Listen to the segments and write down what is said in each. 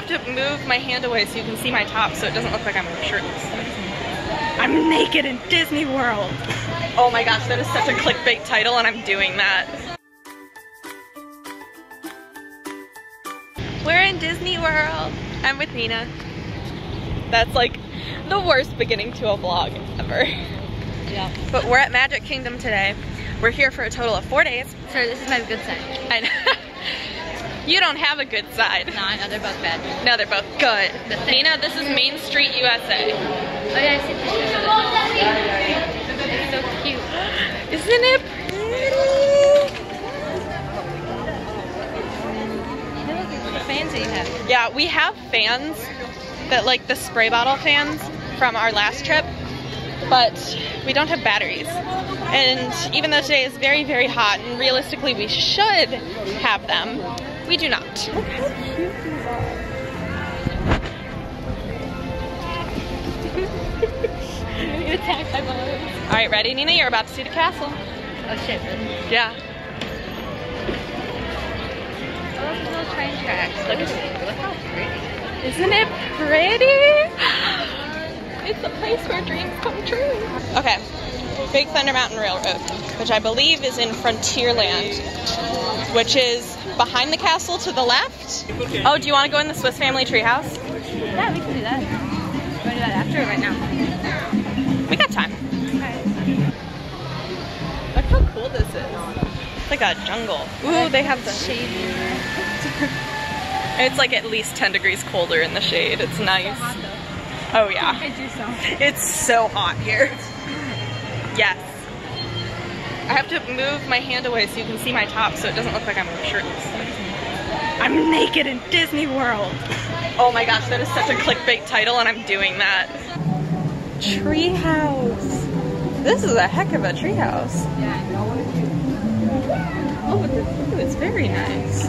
have to move my hand away so you can see my top so it doesn't look like I'm shirtless. I'm naked in Disney World. Oh my gosh, that is such a clickbait title and I'm doing that. We're in Disney World. I'm with Nina. That's like the worst beginning to a vlog ever. Yeah. But we're at Magic Kingdom today. We're here for a total of four days. Sorry, this is my good side. And you don't have a good side. No, they're both bad. No, they're both good. The Nina, this is Main Street, USA. Oh yeah, I see. It's so cute. Isn't it pretty? Hey, look at the fans that you have. Yeah, we have fans that like the spray bottle fans from our last trip, but we don't have batteries. And even though today is very, very hot and realistically we should have them, we do not. Look how cute these are. You attacked by bugs. All right, ready, Nina? You're about to see the castle. Oh shit, really? Yeah. Oh, look at those train tracks. Look at it. Look how pretty. Isn't it pretty? It's a place where dreams come true. Okay, Big Thunder Mountain Railroad, which I believe is in Frontierland, which is behind the castle to the left. Oh, do you want to go in the Swiss Family Treehouse? Yeah, we can do that. Want to do that after right now? We got time. Look how cool this is. It's like a jungle. Ooh, they have the shady. It's like at least 10 degrees colder in the shade. It's nice. Oh yeah. I do so. It's so hot here. Yes. I have to move my hand away so you can see my top so it doesn't look like I'm shirtless. I'm naked in Disney World. Oh my gosh, that is such a clickbait title and I'm doing that. Treehouse. This is a heck of a treehouse. Yeah, I know. Oh, but the, ooh, it's very nice.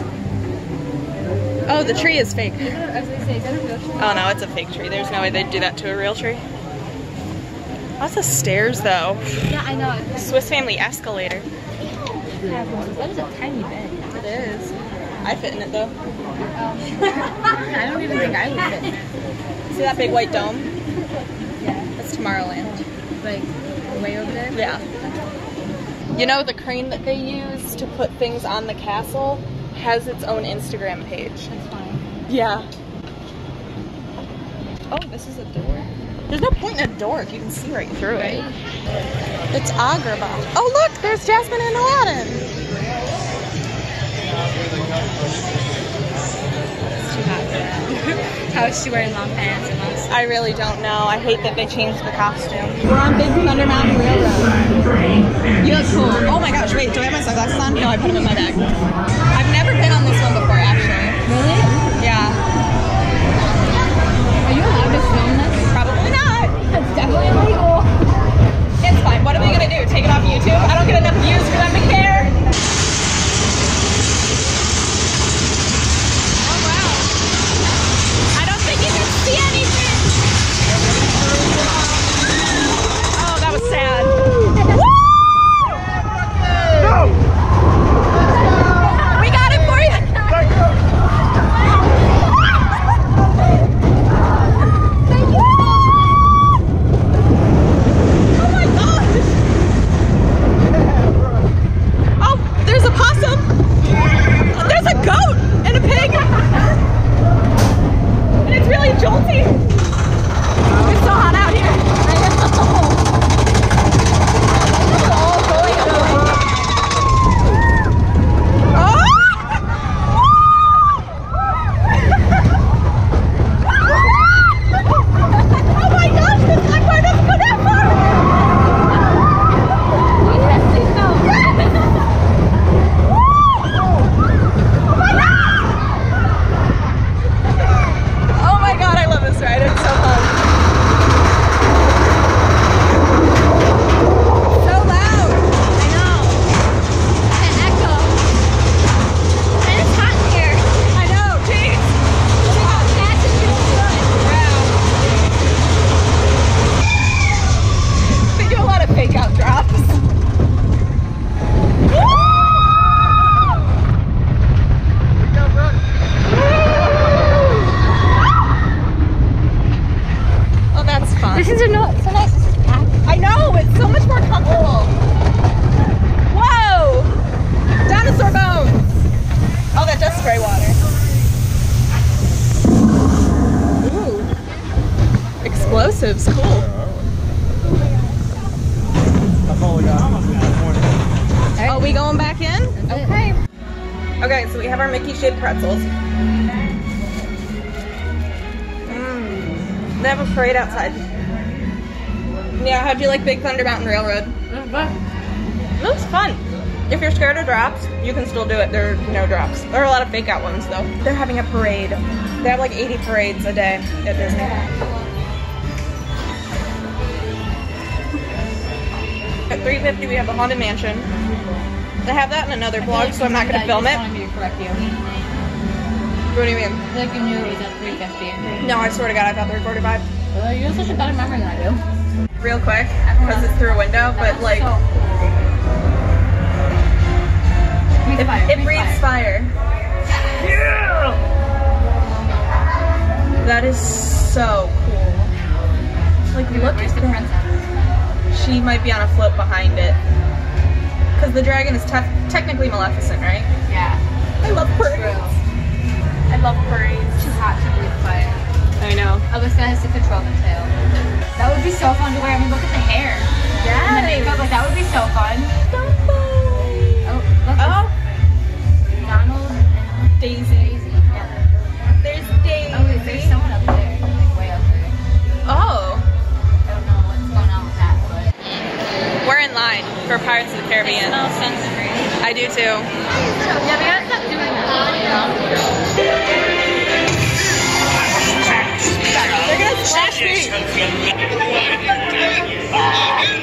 Oh, the tree is fake. I was gonna say, is that a real tree? Oh no, it's a fake tree. There's no way they'd do that to a real tree. Lots of stairs though. Yeah, I know. Swiss Family escalator. That is a tiny bed. It is. I fit in it though. I don't even think I would fit. in it. See that big white dome? Yeah. That's Tomorrowland. Like, way over there? Yeah. You know the crane that they use to put things on the castle has its own Instagram page. That's fine. Yeah. Oh, this is a door. There's no point in a door if you can see right through it. Right? It's Agrabah. Oh look, there's Jasmine and Aladdin. It's too hot for that. How is she wearing long pants and long I really don't know. I hate that they changed the costume. We're on Big Thunder Mountain Railroad. You look cool. Oh my gosh, wait, do I have my sunglasses on? No, I put them in my bag. I've never been on this one before, actually. Really? Yeah. Are you allowed to film this? Probably not. That's definitely illegal. It's fine. What are we gonna do? Take it off YouTube? I don't get enough views for them to care. Okay, so we have our Mickey shaped pretzels. Mm. They have a parade outside. Yeah, how'd you like Big Thunder Mountain Railroad? It looks fun. If you're scared of drops, you can still do it. There are no drops. There are a lot of fake out ones though. They're having a parade. They have like 80 parades a day at Disney. At 350 we have the Haunted Mansion. They have that in another vlog, so I'm not gonna film it. wanted me to correct you. What do you mean? I feel like you knew it was at 350. No, I swear to God, I thought they were 45. Well, you have such a better memory than I do. Real quick, because it's through a window, but like, So cool. It, fire, it breathe breathes fire. fire. That is so cool. Like, look at the princess? She might be on a float behind it. Because the dragon is technically Maleficent, right? Yeah. I love parades. I love parades. Too hot to breathe fire. I know. Alyssa has to control the tail. That would be so fun to wear. Pirates of the Caribbean. Smell sunscreen. I do too. Yeah, we gotta stop doing that. They're gonna slash me.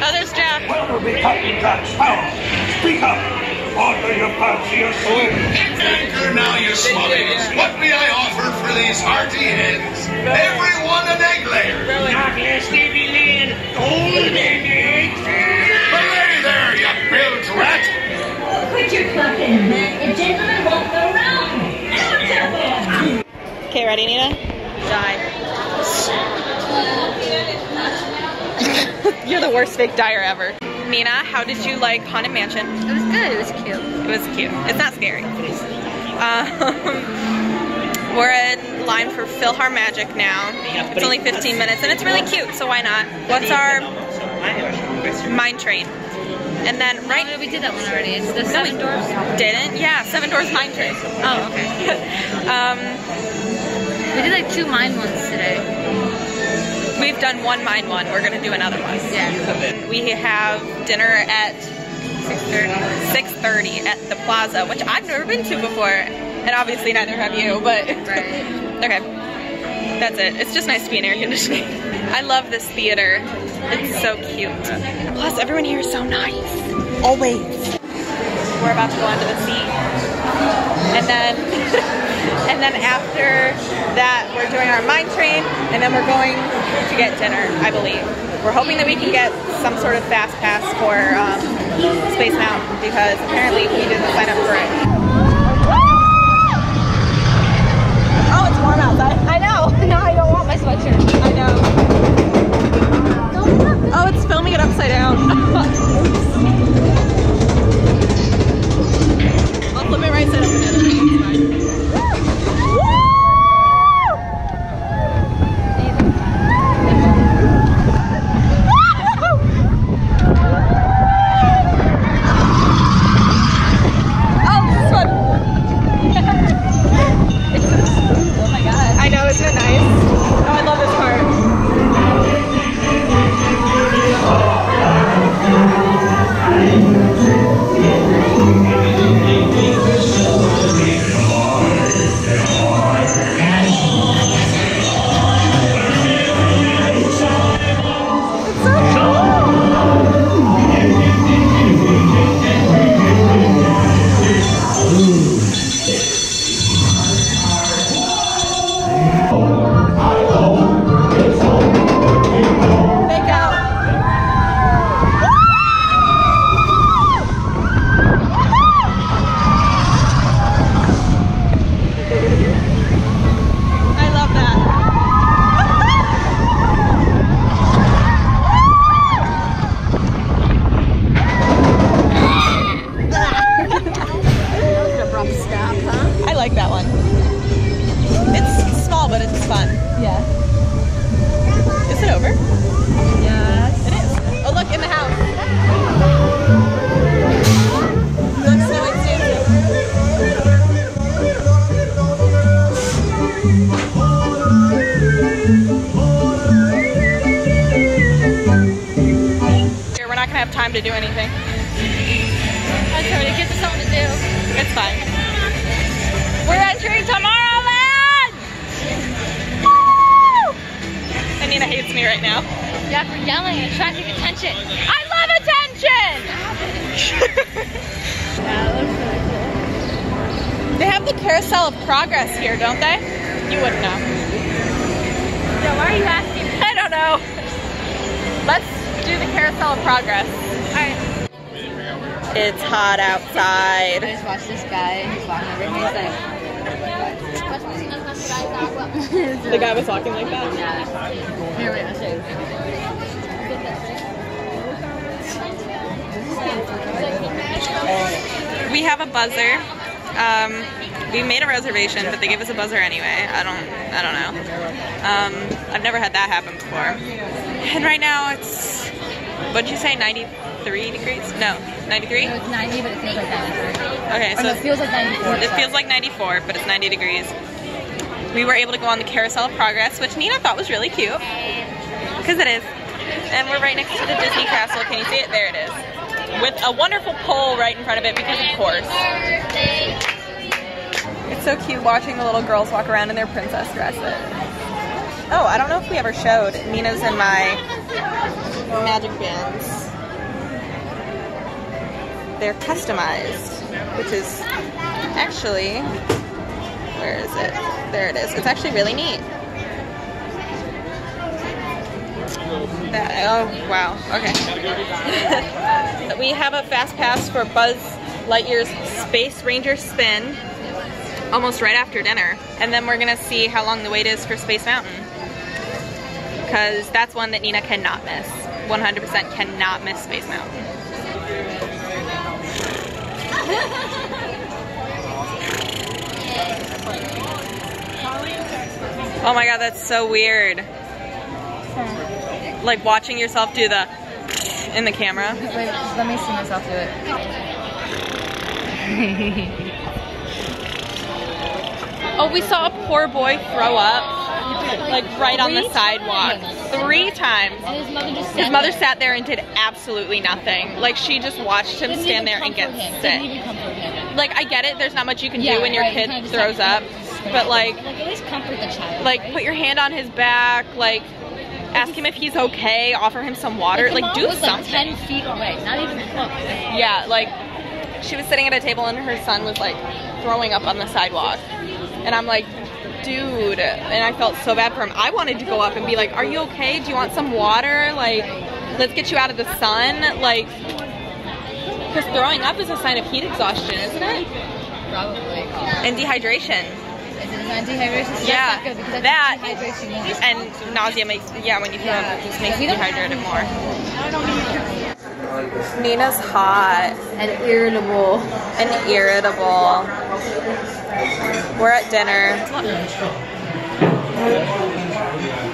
Oh, there's Jack. What will be Captain Jack Sparrow? Speak up! Order your fancy or swoon! Anchor now, you smugglers. What may I offer for these hearty heads? Every one an egg layer. Hooray your clucking. Won't go wrong. Okay, ready, Nina? Die. You're the worst fake dyer ever. Nina, how did you like Haunted Mansion? It was good. It was cute. It was cute. It's not scary. Um, we're in line for PhilharMagic now. It's only 15 minutes and it's really cute, so why not? What's our mine train? And then Right. right we did that one already. It's the Seven Dwarfs. didn't? Yeah, Seven Dwarfs Mine Train. Oh, okay. Um, We did like two mine ones today. we've done one mine one. We're gonna do another one. Yeah. We have dinner at 6.30. 6:30 at the Plaza, which I've never been to before, and obviously neither have you. But Right. okay, that's it. It's just nice to be in air conditioning. I love this theater. It's so cute. Plus, everyone here is so nice. Always. We're about to go onto the sea, and then and then after that, we're doing our mine train, and then we're going to get dinner. I believe. We're hoping that we can get some sort of fast pass for um, Space Mountain because apparently we didn't sign up for it. Oh, it's warm outside. I know. No, I don't want my sweatshirt. I know. It's filming it upside down. I'll flip it right side up again. And hates me right now. Yeah, for yelling and attracting attention. I love attention! Yeah, really cool. they have the Carousel of Progress here, don't they? You wouldn't know. Yeah, why are you asking? I don't know. Let's do the Carousel of Progress. Alright. It's hot I outside. just watched this guy. He's walking over here. He's like. The guy was talking like that. Yeah. Here, wait, I'll show you. We have a buzzer. Um, we made a reservation, but they gave us a buzzer anyway. I don't, I don't know. Um, I've never had that happen before. And right now it's, what'd you say, 93 degrees? No, 93? No, it's 90, but it feels like 94. Okay, so no, it feels like 94. it feels like 94, but it's 90 degrees. We were able to go on the Carousel of Progress, which Nina thought was really cute. Because it is. And we're right next to the Disney Castle. Can you see it? There it is. With a wonderful pole right in front of it because of course. It's so cute watching the little girls walk around in their princess dresses. Oh, I don't know if we ever showed Nina's and my magic bands. They're customized, which is actually, where is it? There it is. It's actually really neat. That, oh, wow. Okay. we have a fast pass for Buzz Lightyear's Space Ranger spin almost right after dinner. And then we're gonna see how long the wait is for Space Mountain. Because that's one that Nina cannot miss. 100% cannot miss Space Mountain. Oh my god, that's so weird. Like watching yourself do the in the camera. Wait, let me see myself do it. Oh, we saw a poor boy throw up, like right on the sidewalk, times. three times. And his mother just His mother sat there and did absolutely nothing. Like she just watched him Didn't stand there and get him. Sick. even comfort him. Like I get it, there's not much you can Yeah, do when your right, kid throws up, but like, Like at least comfort the child. like put your hand on his back, like ask him if he's okay, offer him some water, like mom do was something. like 10 feet away, not even close. Yeah, like she was sitting at a table and her son was like throwing up on the sidewalk. And I'm like, dude, and I felt so bad for him. I wanted to go up and be like, are you okay? Do you want some water? Like, let's get you out of the sun. Like, because throwing up is a sign of heat exhaustion, isn't it? Probably. And dehydration. Is it not dehydration? So Yeah, that's not good because that- that's dehydration. means. And nausea makes, yeah, when you throw up, it just makes you don't- dehydrated more. Nina's hot. And irritable. and irritable. We're at dinner.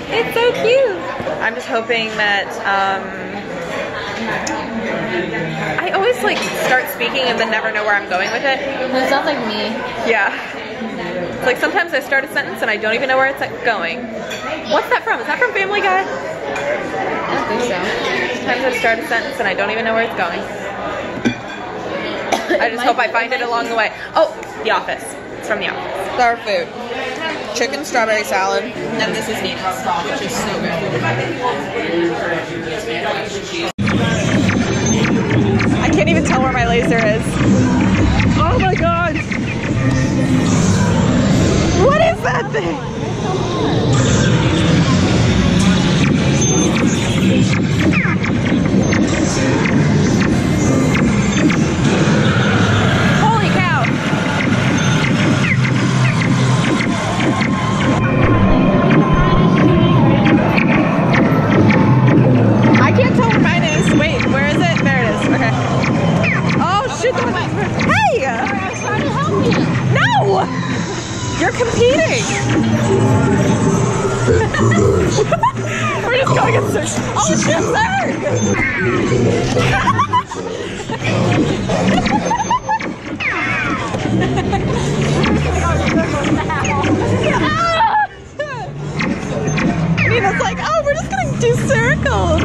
It's so cute. I'm just hoping that um, I always like start speaking and then never know where I'm going with it. That sounds like me. Yeah. It's like sometimes I start a sentence and I don't even know where it's going. What's that from? Is that from Family Guy? I don't think so. Sometimes I start a sentence and I don't even know where it's going. I just hope I find it along the way. Oh, The Office. It's from The Office. Our food. Chicken strawberry salad. And this is Nina's, which is so good. I can't even tell where my laser is. Oh my god! That thing? oh, we're just gonna do circles.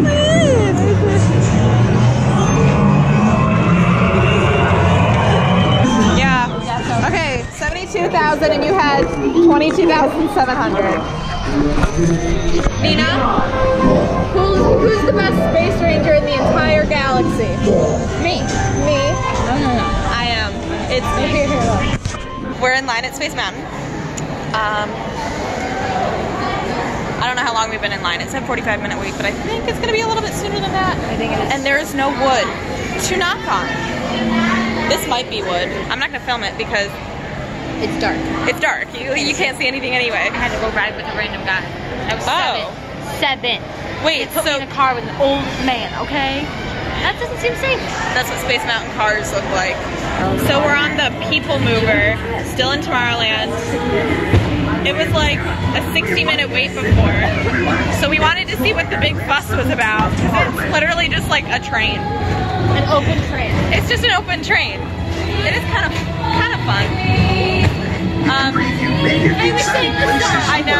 yeah. Okay, 72,000 and you had 22,700. Nina? Who's, who's the best space ranger in the entire galaxy? Me. Me? I am. It's me. We're in line at Space Mountain. Um, I don't know how long we've been in line. It said 45 minute wait, but I think it's gonna be a little bit sooner than that. I think it is. And there is no wood to knock on. This might be wood. I'm not gonna film it because It's dark. it's dark. You, you can't see anything anyway. I had to go ride with a random guy. I was Oh. seven. Seven. Wait, Put so me in a car with an old man, okay? That doesn't seem safe. that's what Space Mountain cars look like. Oh. So we're on the People Mover, still in Tomorrowland. It was like a 60 minute wait before. So we wanted to see what the big fuss was about. It's literally just like a train. An open train. It's just an open train. It is kind of kind of fun. Um, Hey, we sang this song. I know.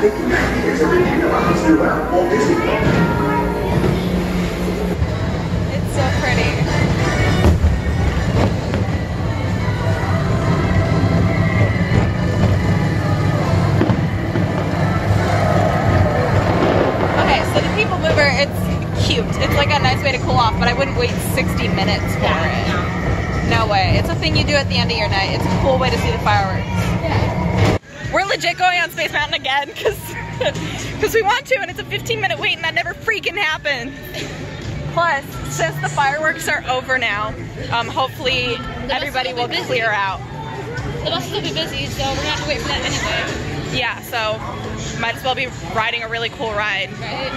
See. It's so pretty. Okay, so the People Mover, it's cute. It's like a nice way to cool off, but I wouldn't wait 60 minutes for it. No way. It's a thing you do at the end of your night. It's a cool way to see the fireworks. We're legit going on Space Mountain again because because we want to, and it's a 15 minute wait, and that never freaking happens. Plus, since the fireworks are over now, um, hopefully everybody will clear out. The bus will be busy, so we're not gonna have to wait for that anyway. Yeah, so might as well be riding a really cool ride. Right?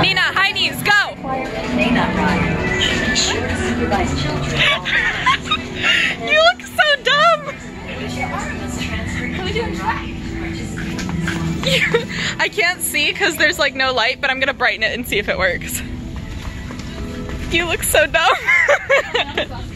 Nina, high knees, go! you look so dumb! I can't see because there's like no light, but I'm gonna brighten it and see if it works. You look so dumb.